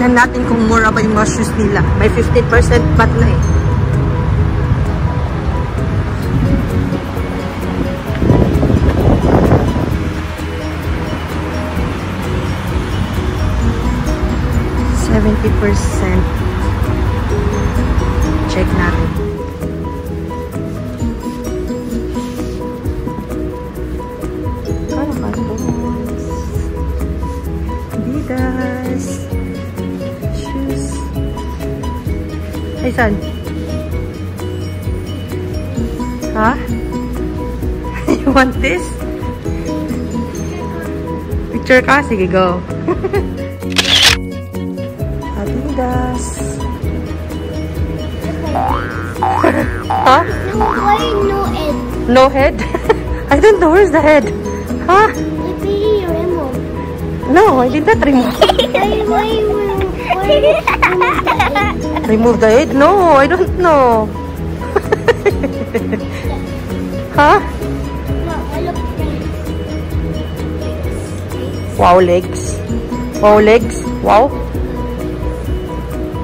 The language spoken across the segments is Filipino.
Tingnan natin kung mura ba yung shoes nila. May 50% baht na eh. Seventy percent. Check natin. Saan? Ha? you want this? Picture ka? Sige, go. Adidas. ha? No, why no it? No head? I don't know. Where's the head? Huh? Maybe remove. No, I did not remove. Why, why, why, Remove the head? No, I don't know. huh? Wow, legs. Wow, legs. Wow.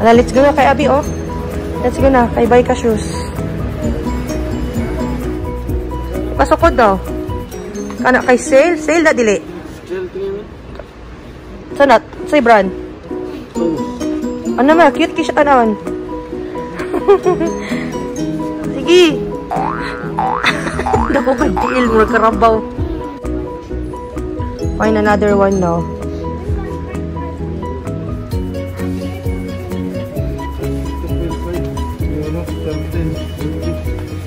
Ala, let's go na kay Abi, oh. Let's go na. Kay Bay ka shoes. Pasok ko daw. Kana kay sale? Sale na dili. Saan na? Sa'y brand? Ano ba? Cute kiss ka naman. Sige. Naku, magdiil mo. Karabaw. Find another one now.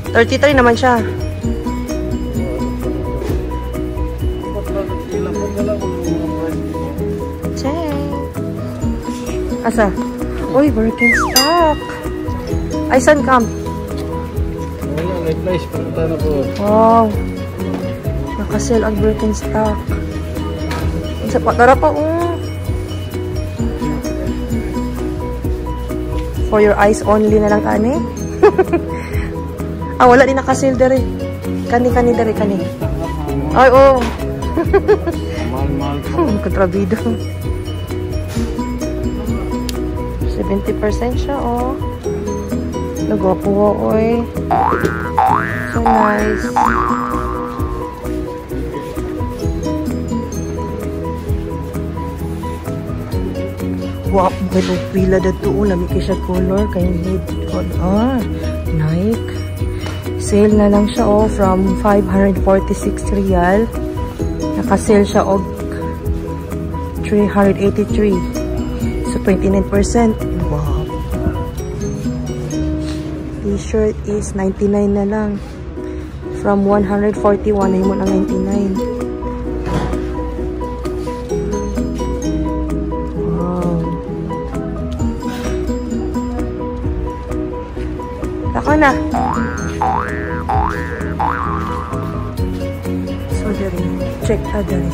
Thirty-three naman siya. Check. Asa? Uy, working stock. Ay, saan kam? Wala, may place. Punta na po. Wow. Nakasell ang working stock. Sa patara pa, oh. For your eyes only na lang, kani. ah, wala din nakasell dere. Kani, kani, dere, kani. Ay, oh. Mahal-mahal. Hmm, kontrabido. 70% siya, oh. Nagwapo, oy. So nice. Wow, may pila na to. Lami kay siya color. Kay head color. Ah, Nike. Sale na lang siya, oh. From 546 real. Naka-sale siya, og 383. So, 29%. T-shirt is 99 na lang. From 141 ay mo na 99. Wow. Ako na. So, dali. Check ah, dali.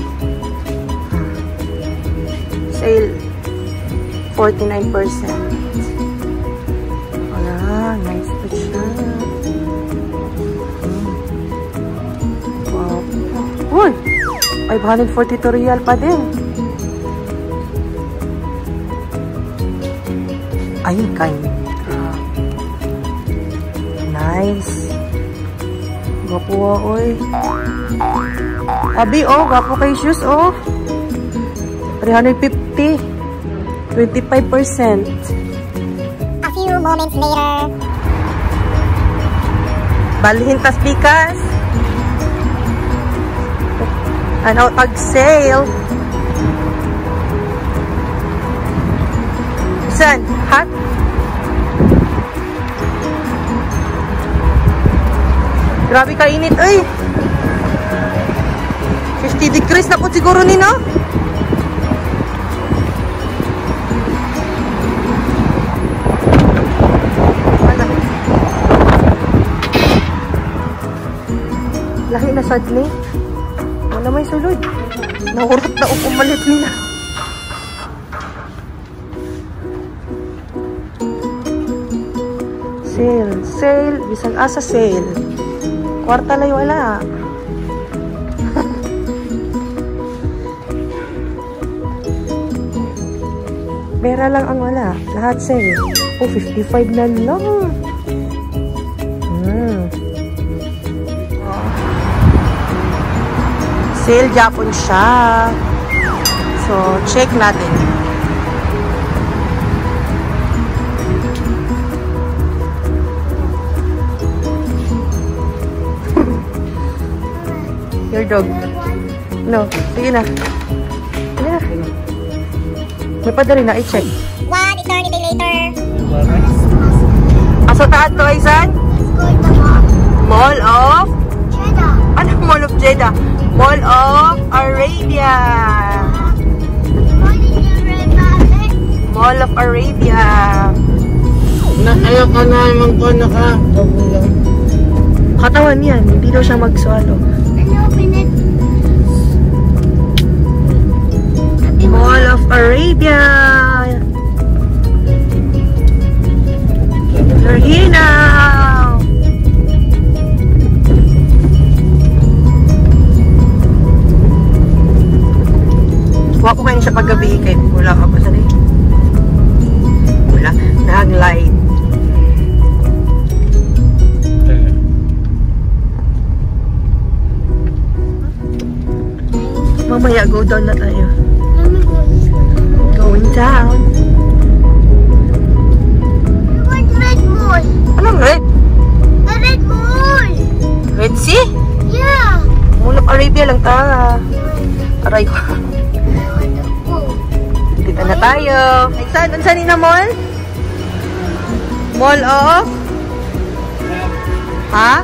Sale 49%. 542 real pa din. Ay, kind. Nice. Gwapo, oy. Abi, oh, gwapo kay shoes, oh. 350. 25%. A few moments later. Balhin tas bikas. Ano, tag sale. Saan? Hot? Grabe ka init, ay. 50 degrees na po siguro ni, no? Lahi na sad. Wala may sulod. Nahurot na o pumalit nila. Sale, sale, bisag asa sale. Kwarta lay wala. pera lang ang wala. Lahat sale. Oh, 55 na lang. Sale Japon siya. So, check natin. Your dog. No. Sige na. Sige na. May padali na. I-check. One eternity later. Asa taat to, Aisan? Mall. Mall of? Jeddah. Ano Mall of Jeddah? Mall of Arabia. Mall of Arabia. Na, ayaw ka na, mang ko na ka. Bago lang. Katawan yan. Hindi daw siya it? Mall of Arabia. Kayo siya paggabi kay wala ka pa sa rin. Wala. Nag-light. Mamaya go down na tayo. Going down. We want red mall. Anong red? A red mall. Red Sea? Yeah. Of Arabia lang ta. Aray ko. Dito na tayo. Ay, saan? Saan na mall? Mall of? Ha?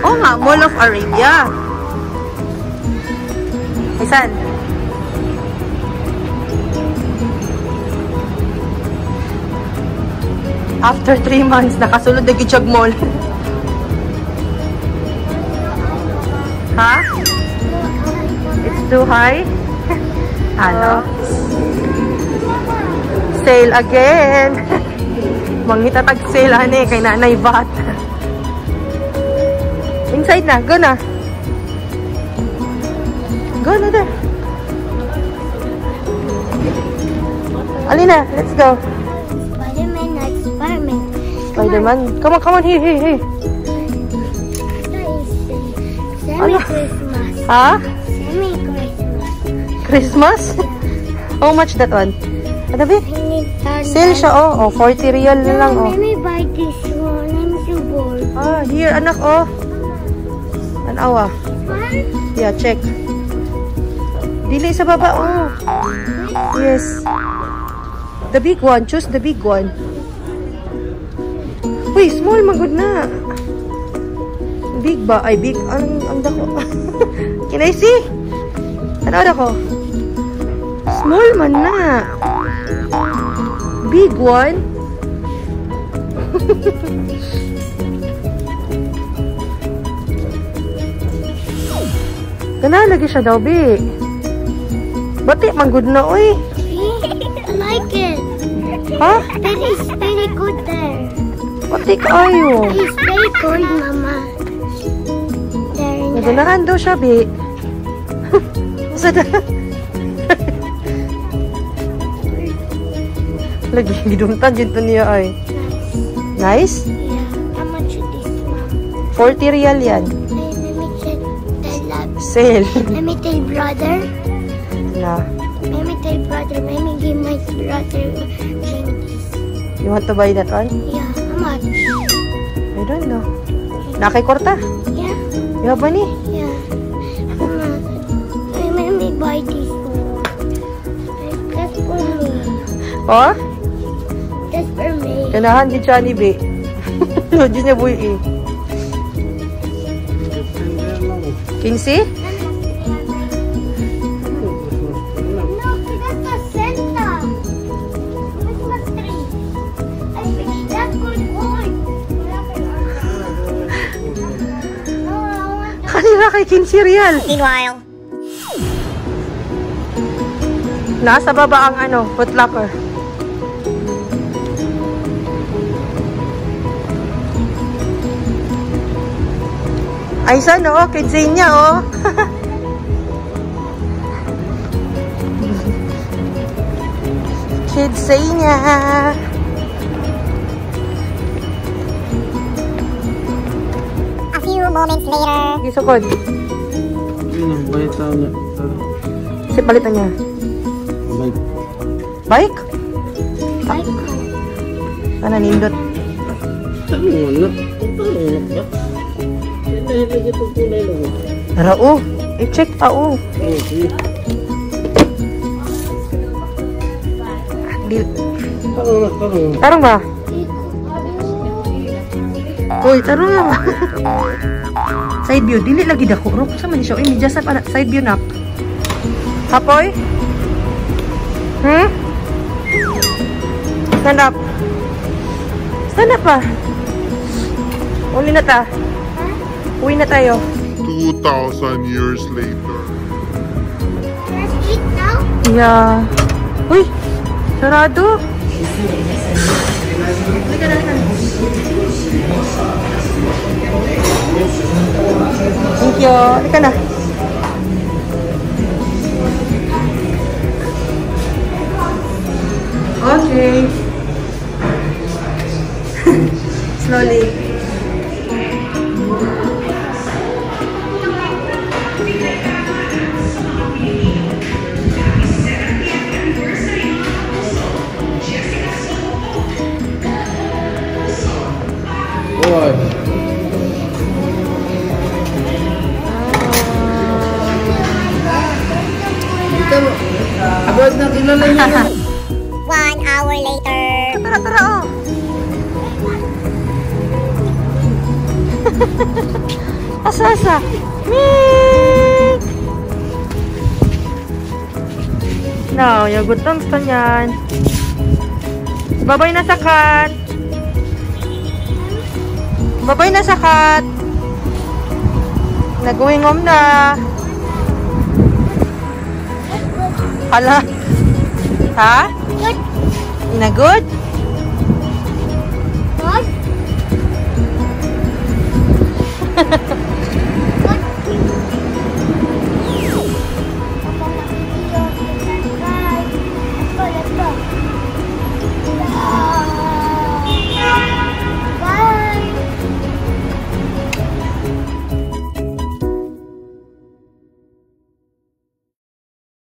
Oo nga, Mall of Arabia. Ay, saan? After 3 months, nakasunod na Gichog Mall. ha? It's too high? ano? Sale again! Mangitatag sale, ane, kay Nanay Bat. Inside na, go na. Go na there. Alina, let's go. Spider-Man, not Spider-Man. Spider-Man. Come on, come on, here, here, here. Semi-Christmas. Ha? Semi-Christmas. Christmas? How much that one? Ano ba? I need that. Sale siya, oh. Oh, 40 real na lang, oh. Let me buy this one. I'm so bored. Ah, here, anak, oh. Tanawa. One? Yeah, check. Dili sa baba, oh. Yes. The big one. Choose the big one. Uy, small, magod na. Big ba? Ay, big. Ang, ang dako. Can I see? Ano ako? Small man na. Big one? Kana lagi siya daw, bi. Bati, manggod na, uy. I like it. Ha? That is very good there. Bati kayo. It's very good, Mama. There there. Daw siya, bi. Sa Lagi, gidumtan dito niya ay. Nice? Yeah. How much is this one? 40 real yan. Sale. Let me tell brother. na. Let me tell brother. Let me give my brother. You want to buy that one? Yeah. How much? I don't know. Nakay korta. Yeah. You have money? Yeah. Let me buy this one. That's for me. Oh? That's for me. Ganahan di siya ni bi. No, di niya buhay eh. 15? No, that's the Santa. Christmas tree. I think that's good one. No, I want Kanina kay 15 real. Meanwhile. Nasa baba ang ano, footlocker. Ay, sana oh, kay niya oh. kids say niya. A few moments later. Sige, sukod. Yun ang bayad sa ano. Kasi palitan niya. Bayad. Bike? Sana nindot. Tanong anak. Tanong anak Tara, oh. I-check pa, oh. Tarong ba? Uy, tarong na side view. Dili lagi dako. Rok sa man siya. Uy, medya sa side view nak. Hapoy? Hmm? Stand up. Stand up pa. Uli na ta. Uwi na tayo. 2,000 years later. Let's eat now. Yeah. Uy, sarado. Thank you. Halika na. Okay. Slowly. asa, asa. Meek! No, yung gutom gusto niyan. Babay na sa cat. Babay na sa cat. Nag-uwingom na. Hala. Ha? Good. Na good?